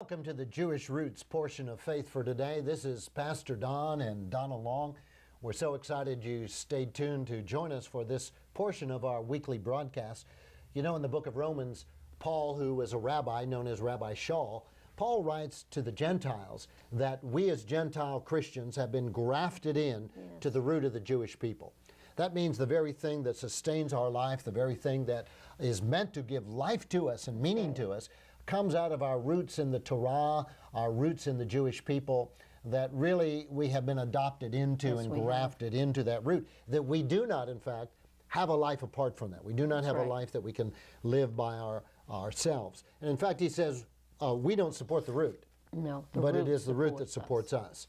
Welcome to the Jewish Roots portion of Faith for Today. This is Pastor Don and Donna Long. We're so excited you stayed tuned to join us for this portion of our weekly broadcast. You know, in the book of Romans, Paul, who was a rabbi known as Rabbi Shaul, Paul writes to the Gentiles that we as Gentile Christians have been grafted in Yes. to the root of the Jewish people. That means the very thing that sustains our life, the very thing that is meant to give life to us and meaning to us, comes out of our roots in the Torah, our roots in the Jewish people, that really we have been adopted into Yes, and we have. grafted into that root. That we do not, in fact, have a life apart from that. We do not have right. a life that we can live by our, ourselves. And in fact, he says, uh, we don't support the root No, the but it root is the root that supports us. us.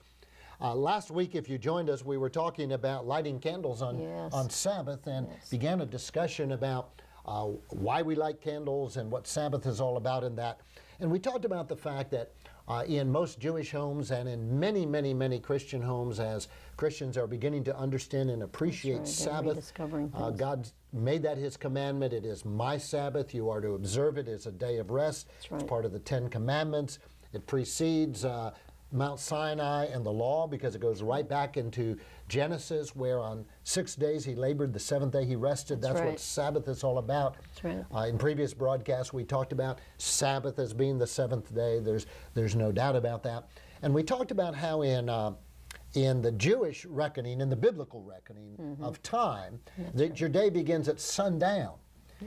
Uh, last week, if you joined us, we were talking about lighting candles on, Yes. on Sabbath and Yes. began a discussion about uh, why we light candles and what Sabbath is all about in that. And we talked about the fact that uh, in most Jewish homes and in many, many, many Christian homes, as Christians are beginning to understand and appreciate right, Sabbath, uh. God made that His commandment. It is my Sabbath. You are to observe it as a day of rest. Right. It's part of the Ten Commandments. It precedes uh, Mount Sinai and the law because it goes right back into Genesis, where on six days he labored, the seventh day he rested. That's That's, what. Sabbath is all about. That's right. Uh, in previous broadcasts, we talked about Sabbath as being the seventh day. There's there's no doubt about that. And we talked about how in uh, in the Jewish reckoning, in the biblical reckoning Mm-hmm. of time, that your day begins at sundown.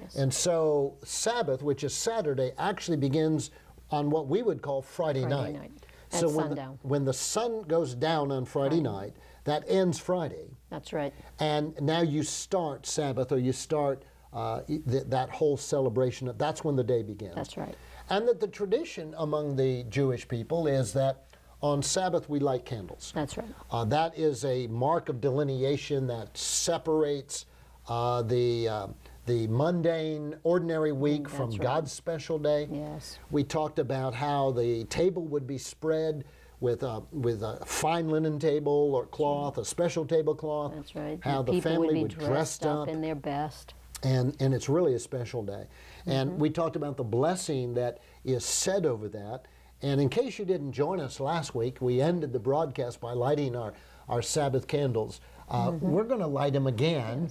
Yes. And so Sabbath, which is Saturday, actually begins on what we would call Friday, Friday night, at so when sundown. The, when the sun goes down on Friday night, that ends Friday, That's right. and now you start Sabbath or you start uh, th- that whole celebration. That's when the day begins. That's right. And that the tradition among the Jewish people is that on Sabbath we light candles. That's right. Uh, that is a mark of delineation that separates uh, the uh, the mundane, ordinary week from Mm, right. God's special day. Yes. We talked about how the table would be spread with a with a fine linen table or cloth, a special tablecloth. That's right. How the, family would would dressed, up, in their best. and and it's really a special day. And Mm-hmm. we talked about the blessing that is said over that. And in case you didn't join us last week, we ended the broadcast by lighting our our Sabbath candles. Uh, Mm-hmm. We're going to light them again.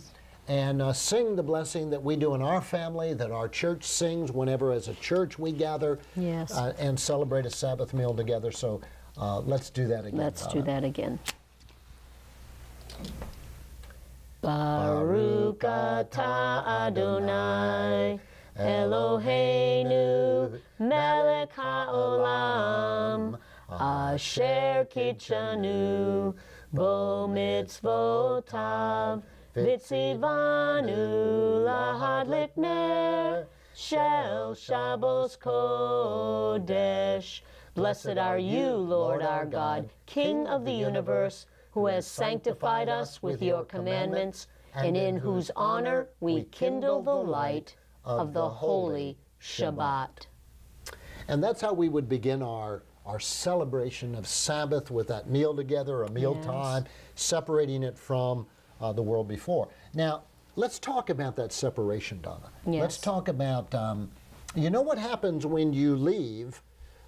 And uh, sing the blessing that we do in our family, that our church sings whenever, as a church, we gather Yes. uh, and celebrate a Sabbath meal together. So uh, let's do that again. Let's do that again. Baruch atah Adonai Eloheinu melech haolam asher kitshanu bo mitzvotav lahadlik ner shel Shabbos Kodesh. Blessed are you, Lord our God, King of the universe, who has sanctified us with your commandments, and in whose honor we kindle the light of the holy Shabbat. And that's how we would begin our, our celebration of Sabbath with that meal together, a meal Yes. time, separating it from uh, the world before. Now, let's talk about that separation, Donna. Let's talk about, um, you know what happens when you leave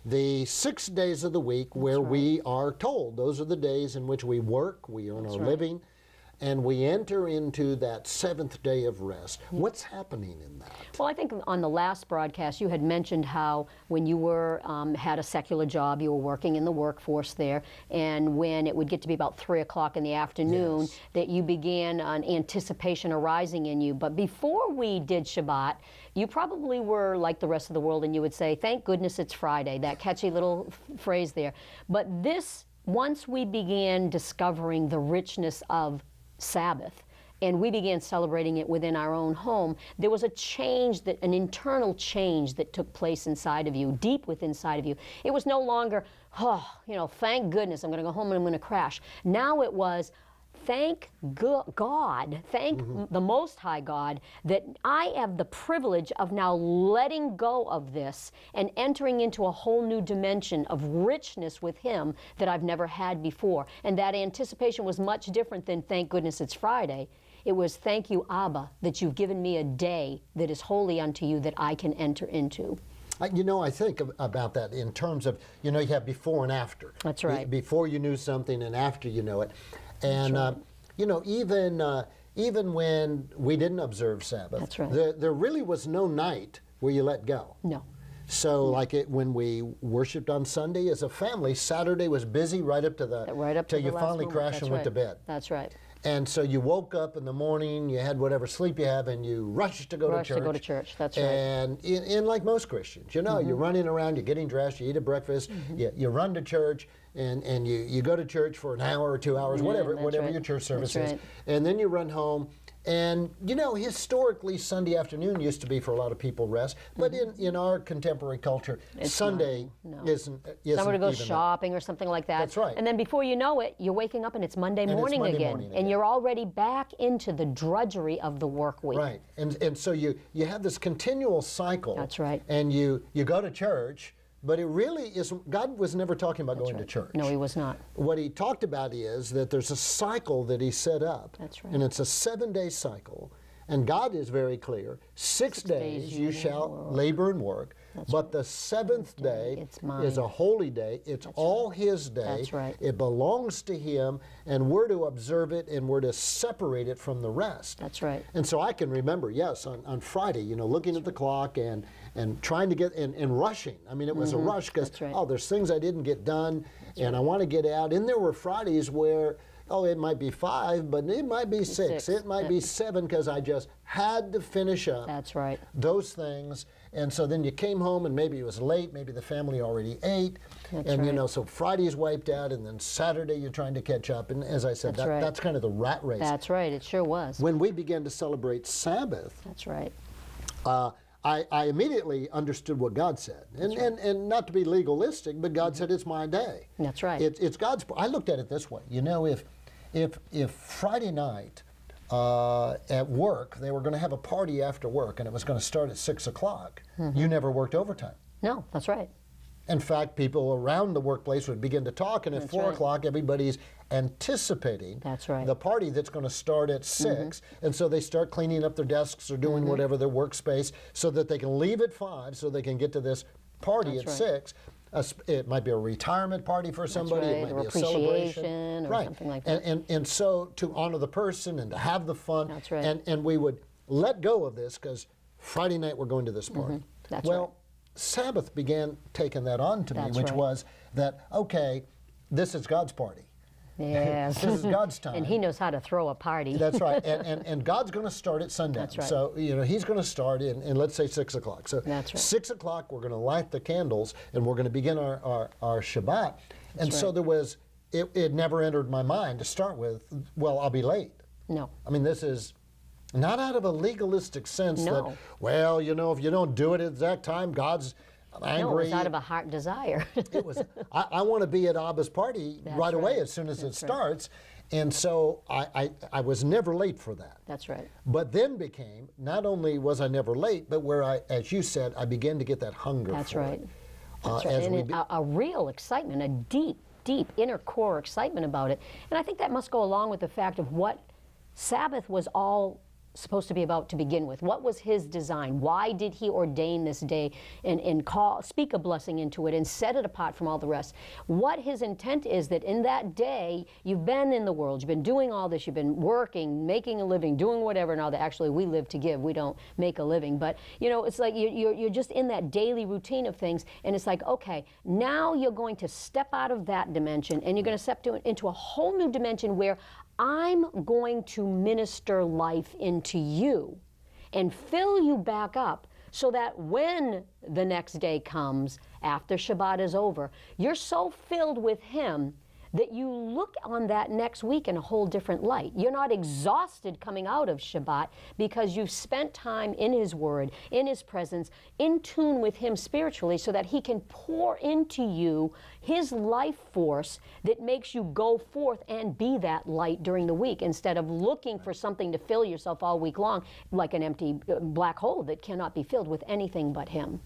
the six days of the week where we are told those are the days in which we work, we earn our right. living, and we enter into that seventh day of rest. What's happening in that? Well, I think on the last broadcast you had mentioned how when you were um, had a secular job, you were working in the workforce there, and when it would get to be about three o'clock in the afternoon, Yes. that you began an anticipation arising in you. But before we did Shabbat, you probably were like the rest of the world, and you would say, "Thank goodness it's Friday." That catchy little phrase there. But this, once we began discovering the richness of Sabbath and we began celebrating it within our own home, there was a change that an internal change that took place inside of you, deep within inside of you. It was no longer, oh, you know, thank goodness I'm going to go home and I'm going to crash. Now it was, thank God, thank mm-hmm. the Most High God that I have the privilege of now letting go of this and entering into a whole new dimension of richness with Him that I've never had before. And that anticipation was much different than thank goodness it's Friday. It was thank you, Abba, that you've given me a day that is holy unto you that I can enter into. You know, I think about that in terms of, you know, you have before and after. That's Be- right. Before you knew something and after you know it. And, uh, you know, even, uh, even when we didn't observe Sabbath, That's right. there, there really was no night where you let go. No. So, like it, when we worshipped on Sunday as a family, Saturday was busy right up to the Right up to till you finally crashed and went to bed. That's right. And so you woke up in the morning, you had whatever sleep you have, and you rushed to go Rush to to go to church, that's right. And in, in like most Christians, you know, Mm-hmm. you're running around, you're getting dressed, you eat a breakfast, you, you run to church, and, and you, you go to church for an hour or two hours, Yeah, whatever whatever right. your church service That's is, right. and then you run home. And you know, historically, Sunday afternoon used to be for a lot of people rest, but in, in our contemporary culture, Mm-hmm. It's Sunday not, isn't, isn't Somebody goes even that. shopping or something like that. That's right. And then before you know it, you're waking up and it's Monday it's morning Monday again. morning And again. you're already back into the drudgery of the work week. Right, and and so you you have this continual cycle. That's right. And you you go to church, but it really is. God was never talking about going to church. No, he was not. What he talked about is that there's a cycle that he set up. That's right. And it's a seven-day cycle. And God is very clear. Six, days, days you you shall labor and work, but the seventh day is a holy day. It's all His day. That's right. It belongs to Him, and we're to observe it, and we're to separate it from the rest. That's right. And so I can remember, yes, on, on Friday, you know, looking at the clock and, and trying to get, and, and rushing. I mean, it was a rush because, Mm-hmm. Right. oh, there's things I didn't get done and I want to get out. And there were Fridays where, oh, it might be five, but it might be six, Six. it might be seven because I just had to finish up That's right. those things. And so then you came home and maybe it was late, maybe the family already ate. That's and you know, so Friday's wiped out and then Saturday you're trying to catch up. And as I said, That's that, right. that's kind of the rat race. That's right. It sure was. when we began to celebrate Sabbath, That's right. uh, I, I immediately understood what God said. And, and, and not to be legalistic, but God said it's my day. That's right. It's, it's God's. I looked at it this way. You know, if, if, if Friday night uh, at work, they were going to have a party after work and it was going to start at 6 o'clock, Mm-hmm. you never worked overtime. No, that's right. In fact, people around the workplace would begin to talk, and at That's four right. o'clock, everybody's anticipating That's right. Mm-hmm. the party that's going to start at 6 and so they start cleaning up their desks or doing whatever their workspace so that they can leave at five, so they can get to this party That's at right. six. A it might be a retirement party for somebody. right, It might or be a celebration, or right? something like And, and and so to honor the person and to have the fun. That's right. And and we would let go of this because Friday night we're going to this party. Mm-hmm. That's well, right. Sabbath began taking that on to me, which right. was that okay, this is God's party. Yes. This is God's time. and he knows how to throw a party. That's right, and, and, and God's going to start at sundown. That's right. So you know He's going to start in, in let's say six o'clock. So That's right. six o'clock we're going to light the candles and we're going to begin our, our, our Shabbat. and so there was it, it never entered my mind to start with. Well, I'll be late. no. I mean, this is not out of a legalistic sense that No. well, you know, if you don't do it at that time, God's angry. No, it was out of a heart desire. it was I, I want to be at Abba's party That's right away as soon as it That's right. starts. And so I, I, I was never late for that. That's right. But then became not only was I never late, but where I, as you said, I began to get that hunger. That's right. It. That's Uh, right. as And a, a real excitement, a deep, deep inner core excitement about it. And I think that must go along with the fact of what Sabbath was all supposed to be about to begin with. What was his design? Why did he ordain this day and, and call speak a blessing into it and set it apart from all the rest? What his intent is that in that day you've been in the world, you've been doing all this, you've been working, making a living, doing whatever. Now that actually we live to give, we don't make a living. But you know, it's like you, you're, you're just in that daily routine of things, and it's like, okay, now you're going to step out of that dimension and you're going to step to, into a whole new dimension where I'm going to minister life into you and fill you back up so that when the next day comes after Shabbat is over, you're so filled with Him that you look on that next week in a whole different light. You're not exhausted coming out of Shabbat because you've spent time in His Word, in His presence, in tune with Him spiritually, so that He can pour into you His life force that makes you go forth and be that light during the week instead of looking for something to fill yourself all week long like an empty uh, black hole that cannot be filled with anything but Him.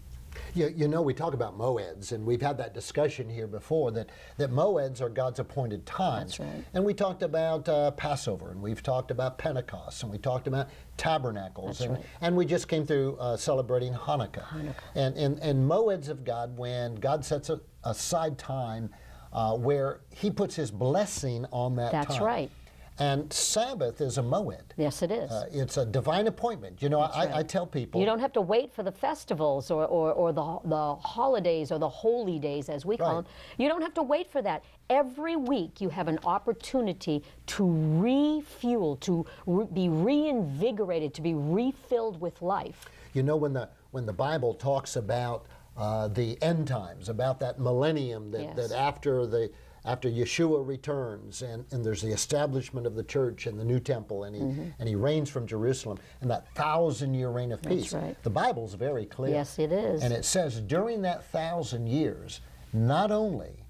You, you know, we talk about moeds, and we've had that discussion here before that, that moeds are God's appointed times. That's right. And we talked about uh, Passover, and we've talked about Pentecost, and we talked about tabernacles, and, right. and we just came through uh, celebrating Hanukkah. And, and, and moeds of God, when God sets a, aside time uh, where He puts His blessing on that That's time. right. And Sabbath is a moed. Yes, it is. Uh, it's a divine appointment. You know, I, right. I tell people. You don't have to wait for the festivals or, or, or the, the holidays or the holy days, as we call Right. them. You don't have to wait for that. Every week you have an opportunity to refuel, to re- be reinvigorated, to be refilled with life. You know, when the when the Bible talks about uh, the end times, about that millennium that, Yes. that after the after Yeshua returns and, and there's the establishment of the church and the new temple and he mm-hmm. and he reigns from Jerusalem and that thousand year reign of peace. right. The Bible's very clear. Yes, it is. And it says during that thousand years, not only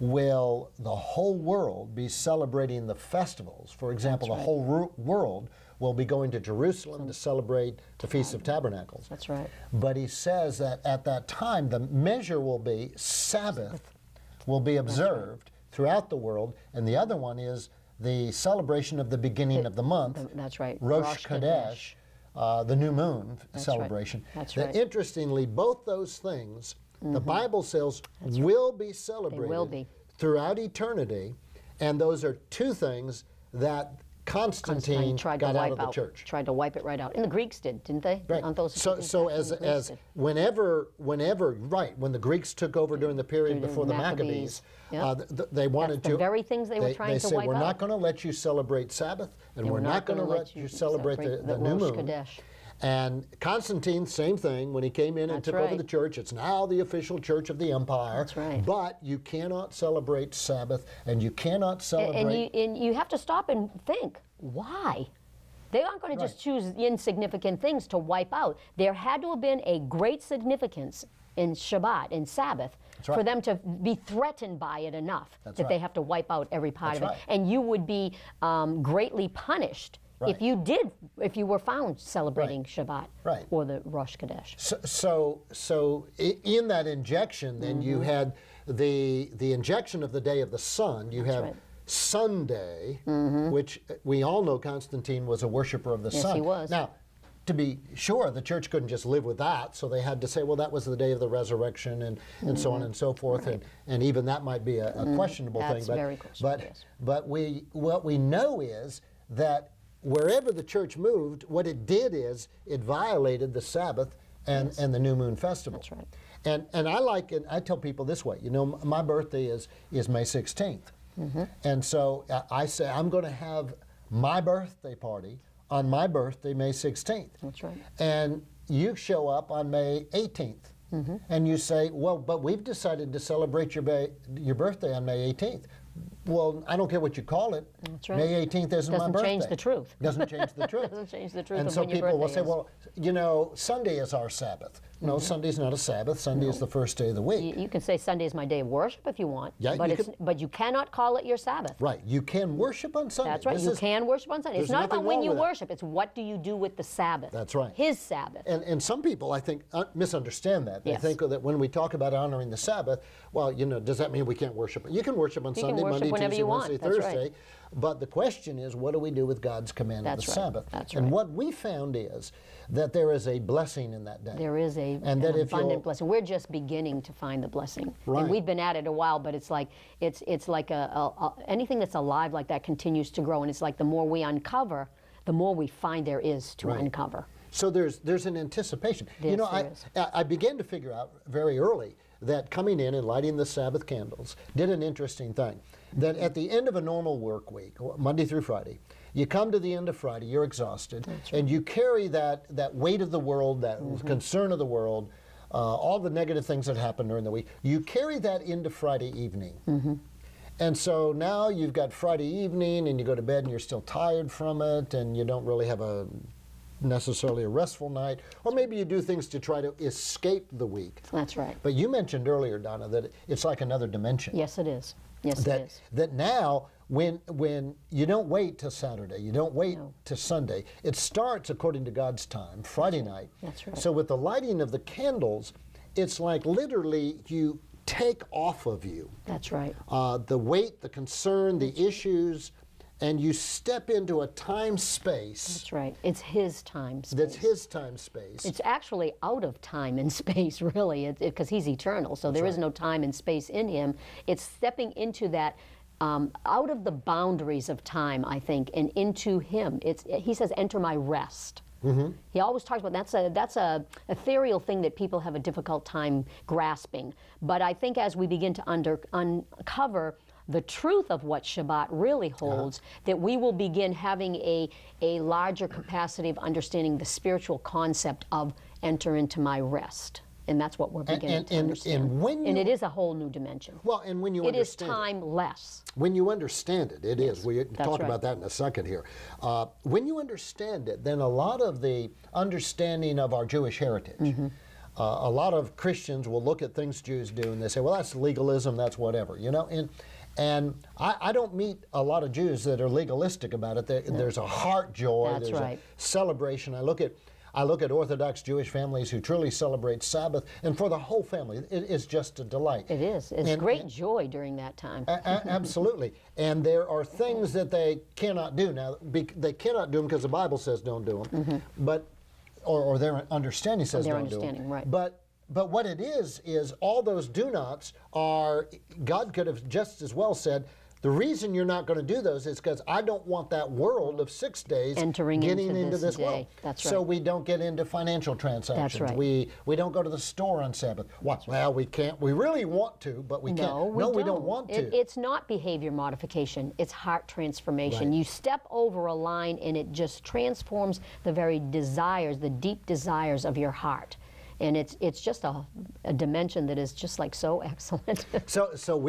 will the whole world be celebrating the festivals. For example, the whole ru- world will be going to Jerusalem to celebrate the Feast of Tabernacles. That's right. But he says that at that time, the measure will be Sabbath will be observed throughout the world, and the other one is the celebration of the beginning of the month. the- that's right, Rosh, Rosh Chodesh, Chodesh. uh, the new moon right. celebration. That's That right. Mm-hmm. Interestingly, both those things, the Bible says, will be celebrated will be. throughout eternity, and those are two things that Constantine, Constantine tried got to out wipe of the out, church. tried to wipe it right out. And the Greeks did, didn't they? Right. On those so, so as as did. whenever whenever right when the Greeks took over during the period During before the Maccabees. Maccabees, Yep. uh, th- th- they wanted the to very things they were they, trying they to said wipe we're not going to let you celebrate Sabbath, and we're, not going to let you celebrate the, the, new Rosh moon. Chodesh. And Constantine, same thing. When he came in and That's took over the church, it's now the official church of the empire. That's right. But you cannot celebrate Sabbath, and you cannot celebrate. And you, and you have to stop and think, why? They aren't going to just choose insignificant things to wipe out. There had to have been a great significance in Shabbat, in Sabbath, for them to be threatened by it enough That's that they have to wipe out every part of it. right. And you would be um, greatly punished Right. if you did, if you were found celebrating Shabbat Right. or the Rosh Chodesh. So, so, so in that injection, then you Mm-hmm. had the the injection of the day of the sun. You have right. Mm-hmm. Sunday, which we all know Constantine was a worshiper of the Yes, sun. he was. Now, to be sure, the church couldn't just live with that, so they had to say, well, that was the day of the resurrection, and, and so on and so forth, and, and even that might be a, a questionable Mm-hmm. That's thing. But, very questionable, but, yes. but we what we know is that wherever the church moved, what it did is it violated the Sabbath and, and the new moon festival. That's right. And and I like it. I tell people this way. You know, my birthday is is May 16th, Mm-hmm. and so I- I say I'm going to have my birthday party on my birthday, May 16th. That's right. And you show up on May 18th. Mm-hmm. And you say, well, but we've decided to celebrate your, your birthday on May 18th. Well, I don't care what you call it. That's right. May 18th isn't my Doesn't birthday. change the truth. Doesn't change the truth. Doesn't change the truth And so people will say, is. well, you know, Sunday is our Sabbath. No, Sunday's not a Sabbath. Sunday is the first day of the week. You, you can say Sunday is my day of worship if you want, Yeah, but, you it's, but you cannot call it your Sabbath. Right. You can worship on Sunday. That's right. This you is- can worship on Sunday. It's not about when you that. worship. It's what do you do with the Sabbath. That's right. His Sabbath. And, and some people, I think, uh, misunderstand that. They Yes. think that when we talk about honoring the Sabbath, well, you know, does that mean we can't worship? You can worship on You Sunday, worship Whenever Tuesday, you want. Wednesday, That's right. Thursday. But the question is, what do we do with God's command That's of the right. Sabbath? That's And right. what we found is that there is a blessing in that day. There is a, And an that if abundant blessing. We're just beginning to find the blessing, Right. and we've been at it a while. But it's like it's it's like a, a, a anything that's alive like that continues to grow, and it's like the more we uncover, the more we find there is to Right. uncover. So there's there's an anticipation. you know, I, there is. I I began to figure out very early that coming in and lighting the Sabbath candles did an interesting thing. That at the end of a normal work week, Monday through Friday, you come to the end of Friday, you're exhausted, and you carry that that weight of the world, that Mm-hmm. concern of the world, uh, all the negative things that happen during the week. You carry that into Friday evening. Mm-hmm. And so now you've got Friday evening and you go to bed and you're still tired from it and you don't really have a necessarily a restful night. Or maybe you do things to try to escape the week. That's right. But you mentioned earlier, Donna, that it's like another dimension. Yes, it is. Yes, That, it is. that now when when you don't wait till Saturday, you don't wait No. to Sunday. It starts according to God's time, Friday night. That's right. So with the lighting of the candles, it's like literally you take off of you That's right. uh, the weight, the concern, the issues, and you step into a time space That's right. It's his time. Space. that's his time space. It's actually out of time and space, really, because he's eternal. So there is no time and space in him. It's stepping into that. Um, out of the boundaries of time, I think, and into Him. It's He says, "Enter my rest." He always talks about that's a that's a ethereal thing that people have a difficult time grasping. But I think as we begin to under, uncover the truth of what Shabbat really holds, that we will begin having a, a larger capacity of understanding the spiritual concept of enter into my rest. And that's what we're beginning and- to understand. and when you, and it is a whole new dimension. well, and when you It is understand it- timeless. when you understand it, it is. We talk right. about that in a second here. Uh, when you understand it, then a lot of the understanding of our Jewish heritage. Mm-hmm. Uh, a lot of Christians will look at things Jews do and they say, "Well, that's legalism. That's whatever," you know. And and I, I don't meet a lot of Jews that are legalistic about it. There, There's a heart joy. That's there's right. a celebration. I look at. I look at Orthodox Jewish families who truly celebrate Sabbath, and for the whole family, it is just a delight. It is. It's And- great joy during that time. A- a- absolutely. And there are things that they cannot do. Now, be, they cannot do them because the Bible says don't do them. Mm-hmm. But, or, or their understanding says Their don't do them. understanding, right. But, but what it is, is all those do nots are, God could have just as well said, the reason you're not going to do those is because I don't want that world of six days Entering getting into into this this, world. That's So we don't get into financial transactions. That's right. We we don't go to the store on Sabbath. What? Well, we can't. We really want to, but we can't. No, we, no, don't. we don't want to. It, it's not behavior modification, it's heart transformation. Right. You step over a line and it just transforms the very desires, the deep desires of your heart. And it's, it's just a, a dimension that is just like so excellent. So, so we